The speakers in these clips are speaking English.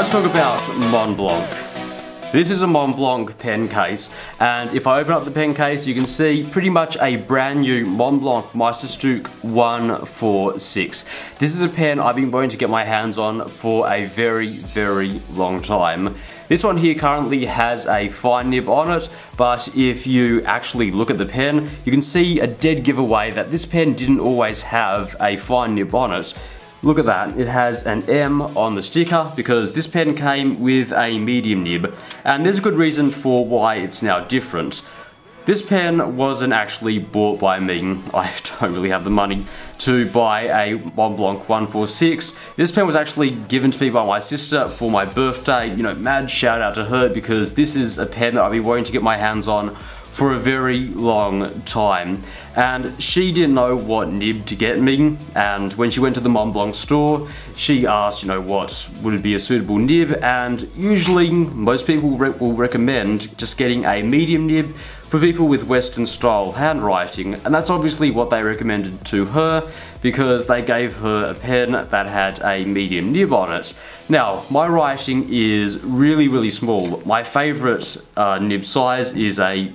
let's talk about Mont Blanc. This is a Mont Blanc pen case, and if I open up the pen case, you can see pretty much a brand new Mont Blanc Meisterstück 146. This is a pen I've been wanting to get my hands on for a very, very long time. This one here currently has a fine nib on it, but if you actually look at the pen, you can see a dead giveaway that this pen didn't always have a fine nib on it. Look at that, it has an M on the sticker because this pen came with a medium nib and there's a good reason for why it's now different. This pen wasn't actually bought by me, I don't really have the money to buy a Montblanc 146. This pen was actually given to me by my sister for my birthday, you know, mad shout out to her because this is a pen that I've been wanting to get my hands on for a very long time. And she didn't know what nib to get me. And when she went to the Mont Blanc store, she asked, you know, what would be a suitable nib. And usually, most people re will recommend just getting a medium nib for people with Western style handwriting, and that's obviously what they recommended to her because they gave her a pen that had a medium nib on it. Now, my writing is really, really small. My favourite uh, nib size is a,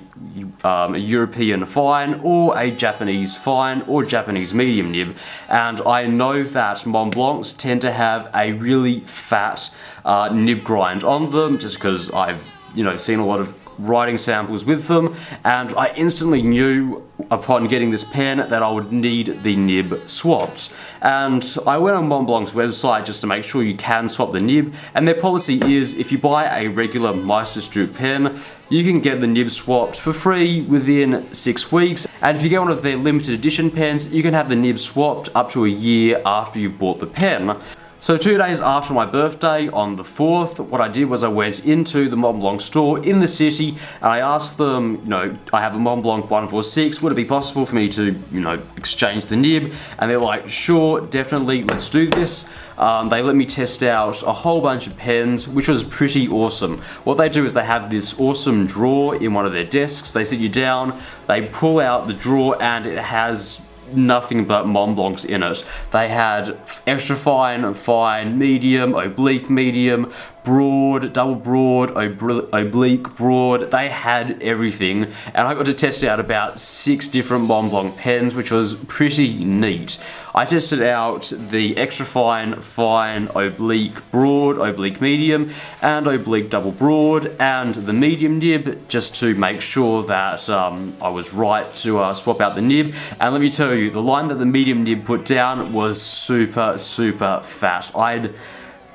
um, a European fine or a Japanese fine or Japanese medium nib, and I know that Mont Blancs tend to have a really fat uh, nib grind on them just because I've you know seen a lot of writing samples with them and I instantly knew upon getting this pen that I would need the nib swapped and I went on Mont Blanc's website just to make sure you can swap the nib and their policy is if you buy a regular Meisterstück pen you can get the nib swapped for free within 6 weeks and if you get one of their limited edition pens you can have the nib swapped up to a year after you've bought the pen. So two days after my birthday, on the 4th, what I did was I went into the Mont Blanc store in the city and I asked them, you know, I have a Mont Blanc 146, would it be possible for me to, you know, exchange the nib? And they're like, sure, definitely, let's do this. Um, they let me test out a whole bunch of pens, which was pretty awesome. What they do is they have this awesome drawer in one of their desks. They sit you down, they pull out the drawer and it has nothing but Mont Blancs in it. They had extra fine, fine, medium, oblique medium, broad, double broad, oblique broad. They had everything. And I got to test out about six different Mont Blanc pens, which was pretty neat. I tested out the extra fine, fine, oblique broad, oblique medium, and oblique double broad, and the medium nib, just to make sure that um, I was right to uh, swap out the nib. And let me tell you, the line that the medium nib put down was super, super fat. I'd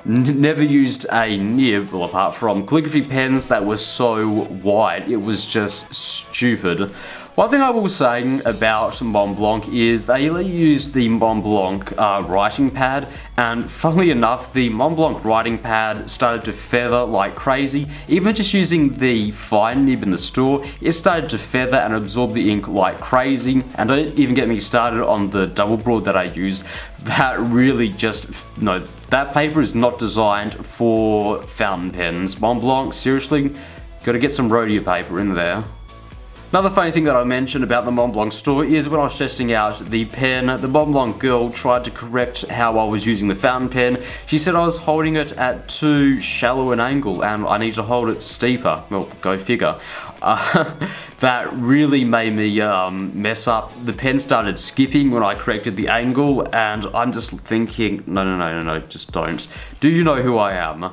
never used a nib, well, apart from calligraphy pens that were so wide. It was just stupid. One thing I will say about Mont Blanc is they use the Mont Blanc uh, writing pad and funnily enough the Mont Blanc writing pad started to feather like crazy. Even just using the fine nib in the store it started to feather and absorb the ink like crazy and don't even get me started on the double broad that I used. That really just, no, that paper is not designed for fountain pens. Mont Blanc, seriously, gotta get some rhodia paper in there. Another funny thing that I mentioned about the Mont Blanc store is when I was testing out the pen, the Mont Blanc girl tried to correct how I was using the fountain pen. She said I was holding it at too shallow an angle and I need to hold it steeper. Well, go figure. Uh, that really made me um, mess up. The pen started skipping when I corrected the angle and I'm just thinking, no, no, no, no, no, just don't. Do you know who I am?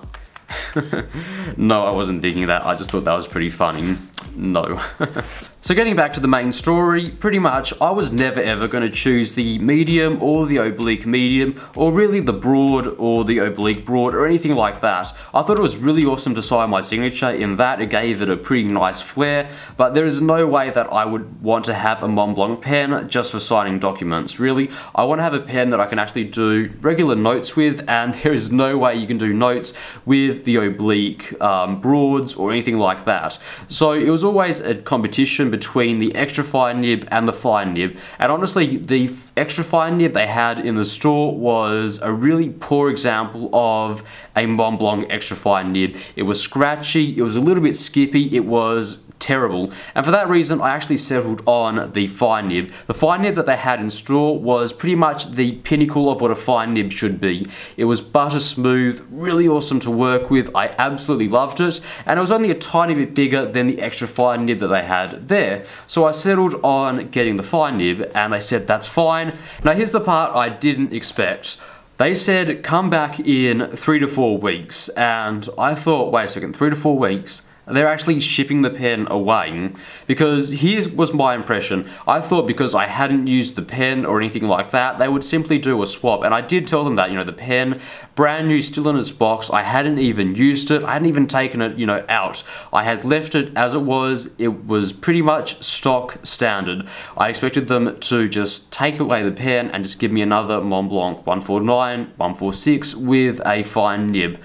no, I wasn't thinking that. I just thought that was pretty funny. No. So getting back to the main story, pretty much I was never ever going to choose the medium or the oblique medium or really the broad or the oblique broad or anything like that. I thought it was really awesome to sign my signature in that, it gave it a pretty nice flair, but there is no way that I would want to have a Montblanc pen just for signing documents, really. I want to have a pen that I can actually do regular notes with and there is no way you can do notes with the oblique um, broads or anything like that. So it was always a competition between the extra fine nib and the fine nib. And honestly, the extra fine nib they had in the store was a really poor example of a Mont Blanc extra fine nib. It was scratchy, it was a little bit skippy, it was terrible. And for that reason, I actually settled on the fine nib. The fine nib that they had in store was pretty much the pinnacle of what a fine nib should be. It was butter smooth, really awesome to work with. I absolutely loved it. And it was only a tiny bit bigger than the extra fine nib that they had there. So I settled on getting the fine nib and they said that's fine. Now here's the part I didn't expect. They said come back in three to four weeks, and I thought, wait a second, three to four weeks? They're actually shipping the pen away because here was my impression. I thought because I hadn't used the pen or anything like that, they would simply do a swap. And I did tell them that, you know, the pen, brand new, still in its box. I hadn't even used it. I hadn't even taken it, you know, out. I had left it as it was. It was pretty much stock standard. I expected them to just take away the pen and just give me another Montblanc 149, 146 with a fine nib.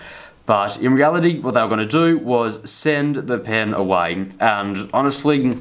But in reality, what they were going to do was send the pen away. And honestly,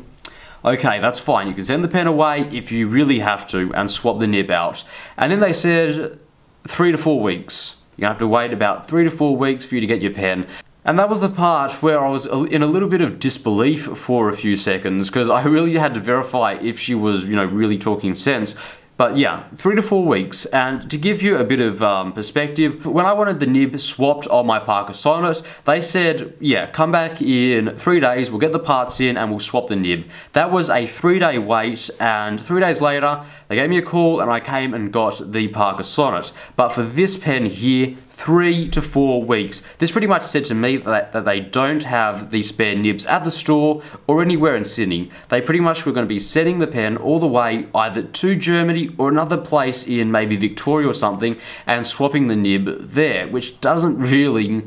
okay, that's fine. You can send the pen away if you really have to and swap the nib out. And then they said three to four weeks. You're going to have to wait about three to four weeks for you to get your pen. And that was the part where I was in a little bit of disbelief for a few seconds because I really had to verify if she was, you know, really talking sense. But yeah, three to four weeks. And to give you a bit of um, perspective, when I wanted the nib swapped on my Parker Sonnet, they said, yeah, come back in three days, we'll get the parts in and we'll swap the nib. That was a three day wait and three days later, they gave me a call and I came and got the Parker Sonnet. But for this pen here, three to four weeks. This pretty much said to me that, that they don't have these spare nibs at the store or anywhere in Sydney. They pretty much were going to be sending the pen all the way either to Germany or another place in maybe Victoria or something and swapping the nib there, which doesn't really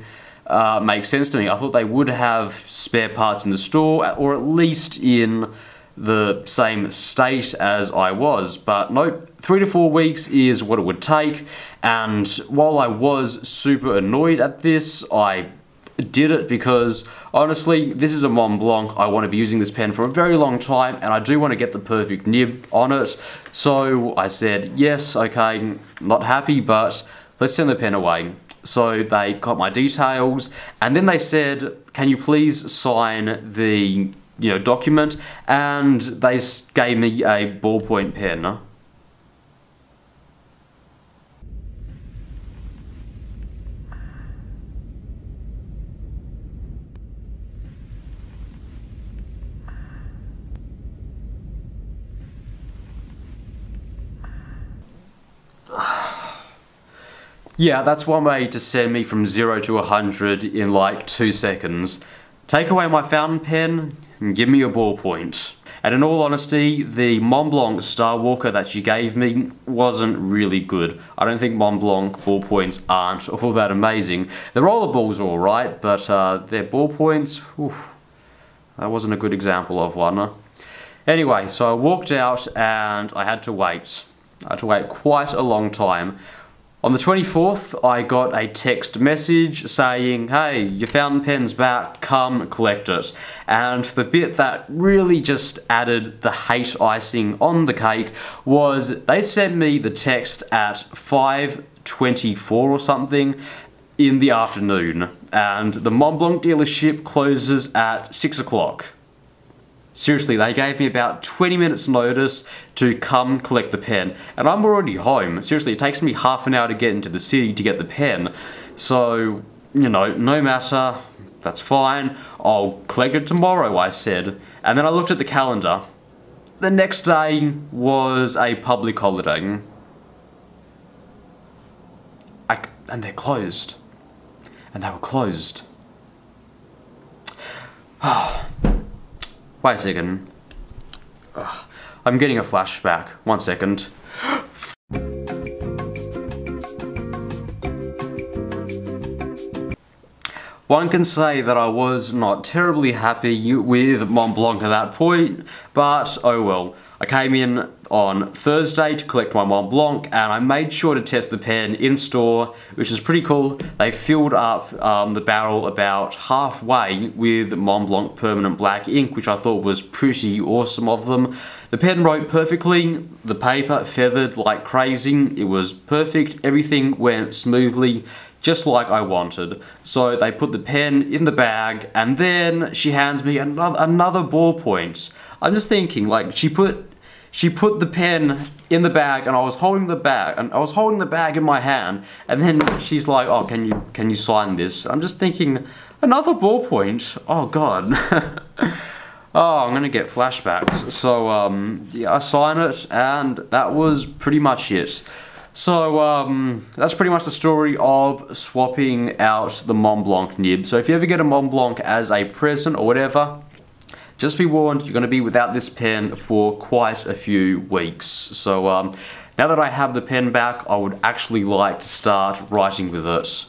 uh, make sense to me. I thought they would have spare parts in the store or at least in the same state as I was, but nope, three to four weeks is what it would take, and while I was super annoyed at this, I did it because honestly this is a Mont Blanc I want to be using this pen for a very long time and I do want to get the perfect nib on it. So I said yes okay not happy but let's send the pen away. So they got my details and then they said can you please sign the you know document and they gave me a ballpoint pen Yeah, that's one way to send me from 0 to 100 in like 2 seconds. Take away my fountain pen give me a ballpoint. And in all honesty, the Montblanc Star Walker that she gave me wasn't really good. I don't think Mont Montblanc ballpoints aren't all that amazing. The rollerballs are alright, but uh, their ballpoints, oof, that wasn't a good example of one. Anyway, so I walked out and I had to wait. I had to wait quite a long time. On the 24th, I got a text message saying, hey, your fountain pen's back, come collect it. And the bit that really just added the hate icing on the cake was they sent me the text at 5.24 or something in the afternoon. And the Montblanc dealership closes at 6 o'clock. Seriously, they gave me about 20 minutes notice to come collect the pen, and I'm already home. Seriously, it takes me half an hour to get into the city to get the pen. So, you know, no matter, that's fine. I'll collect it tomorrow, I said. And then I looked at the calendar. The next day was a public holiday. I, and they're closed. And they were closed. Ah. Wait a second. Ugh. I'm getting a flashback. One second. One can say that I was not terribly happy with Mont Blanc at that point, but oh well. I came in on Thursday to collect my Mont Blanc and I made sure to test the pen in store which is pretty cool. They filled up um, the barrel about halfway with Mont Blanc permanent black ink which I thought was pretty awesome of them. The pen wrote perfectly, the paper feathered like crazy, it was perfect, everything went smoothly just like I wanted. So they put the pen in the bag and then she hands me another, another ballpoint. I'm just thinking like she put she put the pen in the bag and I was holding the bag and I was holding the bag in my hand and then she's like oh can you can you sign this? I'm just thinking another ballpoint? Oh god. Oh I'm gonna get flashbacks. So um, yeah I sign it and that was pretty much it so um, that's pretty much the story of swapping out the Mont Blanc nib so if you ever get a Mont Blanc as a present or whatever just be warned, you're going to be without this pen for quite a few weeks. So um, now that I have the pen back, I would actually like to start writing with it.